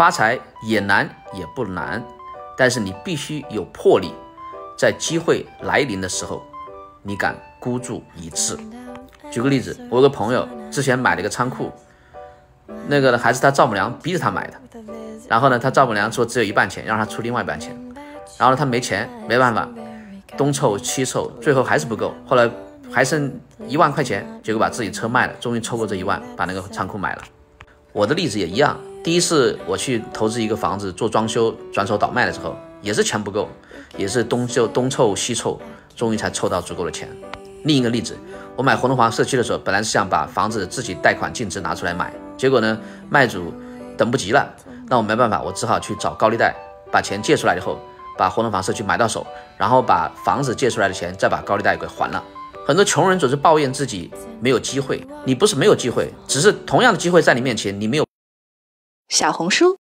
发财也难也不难，但是你必须有魄力，在机会来临的时候，你敢孤注一掷。举个例子，我有个朋友之前买了一个仓库，那个呢还是他丈母娘逼着他买的，然后呢他丈母娘说只有一半钱，让他出另外一半钱，然后呢他没钱，没办法，东凑西凑，最后还是不够，后来还剩一万块钱，结果把自己车卖了，终于凑够这一万，把那个仓库买了。我的例子也一样，第一次我去投资一个房子做装修，转手倒卖的时候，也是钱不够，也是东就东凑西凑，终于才凑到足够的钱。另一个例子，我买活动房社区的时候，本来是想把房子自己贷款净值拿出来买，结果呢，卖主等不及了，那我没办法，我只好去找高利贷，把钱借出来以后，把活动房社区买到手，然后把房子借出来的钱再把高利贷给还了。很多穷人总是抱怨自己没有机会，你不是没有机会，只是同样的机会在你面前，你没有。小红书。